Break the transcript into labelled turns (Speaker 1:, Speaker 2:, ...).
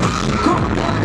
Speaker 1: Come on,